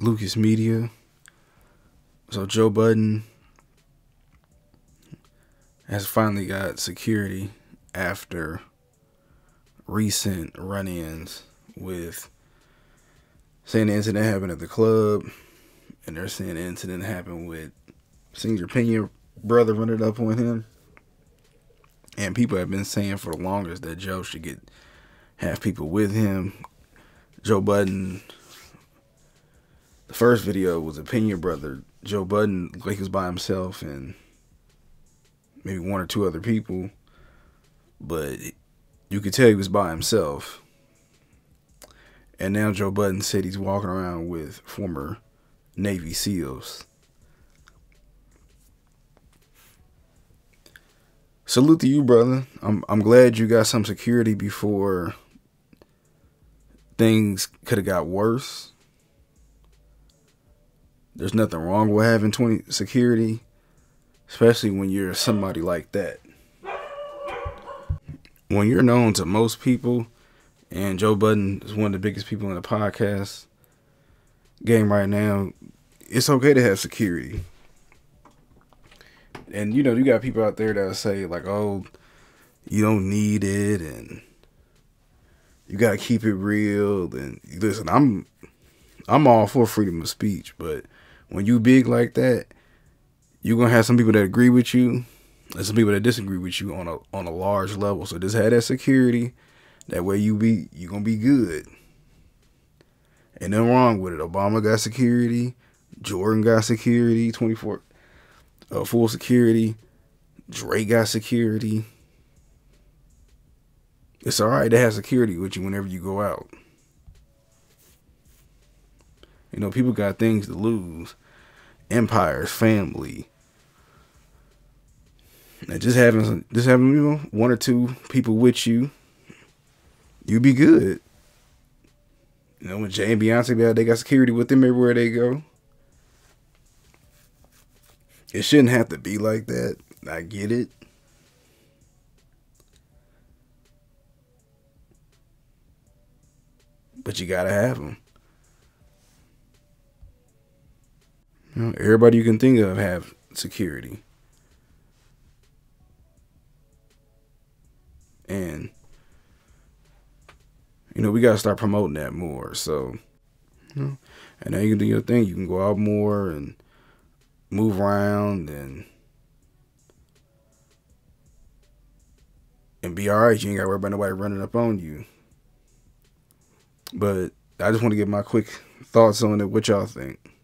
Lucaz Media. So Joe Budden has finally got security after recent run-ins with saying the incident happened at the club, and they're saying the incident happened with Senior Pena brother running up on him. And people have been saying for the longest that Joe should get have people with him. Joe Budden. The first video was a Pena brother. Joe Budden was by himself and maybe one or two other people, but you could tell he was by himself. And now Joe Budden said he's walking around with former Navy SEALs. Salute to you, brother. I'm I'm glad you got some security before things could have got worse. There's nothing wrong with having 20 security, especially when you're somebody like that. When you're known to most people, and Joe Budden is one of the biggest people in the podcast game right now, it's okay to have security. And you know, you got people out there that say like, "Oh, you don't need it," and you gotta keep it real. And listen, I'm I'm all for freedom of speech, but when you big like that, you're gonna have some people that agree with you and some people that disagree with you on a on a large level. So just have that security. That way you be you gonna be good. Ain't nothing wrong with it. Obama got security. Jordan got security. Twenty four, uh, full security. Drake got security. It's all right to have security with you whenever you go out. You know, people got things to lose. Empires, family. And just having just having, you know, one or two people with you, you be good. You know, when Jay and Beyonce be out, they got security with them everywhere they go. It shouldn't have to be like that. I get it. But you gotta have them. Know, everybody you can think of have security. And you know, we gotta start promoting that more. So you know, and now you can do your thing. You can go out more and move around and and be alright. You ain't gotta worry about nobody running up on you. But I just want to get my quick thoughts on it. What y'all think?